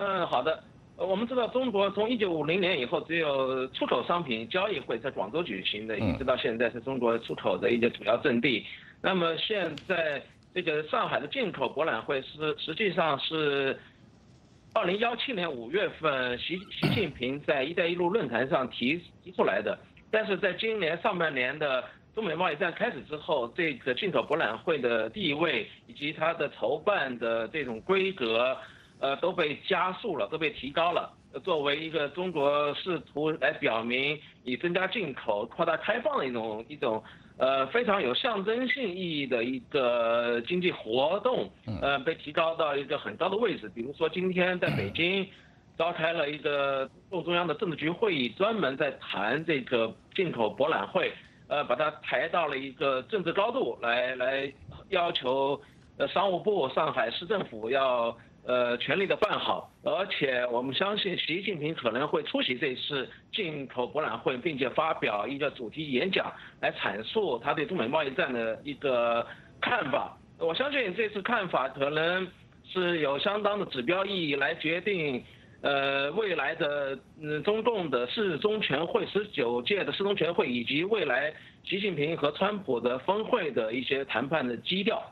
嗯，好的。呃，我们知道中国从一九五零年以后，只有出口商品交易会在广州举行的，一直到现在是中国出口的一个主要阵地。那么现在这个上海的进口博览会是实际上是二零幺七年五月份习习近平在“一带一路”论坛上提提出来的，但是在今年上半年的中美贸易战开始之后，这个进口博览会的地位以及它的筹办的这种规格。呃，都被加速了，都被提高了。作为一个中国试图来表明以增加进口、扩大开放的一种一种，呃，非常有象征性意义的一个经济活动，呃，被提高到一个很高的位置。比如说，今天在北京召开了一个中中央的政治局会议，专门在谈这个进口博览会，呃，把它抬到了一个政治高度，来来要求呃商务部、上海市政府要。呃，全力的办好，而且我们相信习近平可能会出席这次进口博览会，并且发表一个主题演讲，来阐述他对中美贸易战的一个看法。我相信这次看法可能是有相当的指标意义，来决定呃未来的嗯中共的四中全会十九届的四中全会，以及未来习近平和川普的峰会的一些谈判的基调。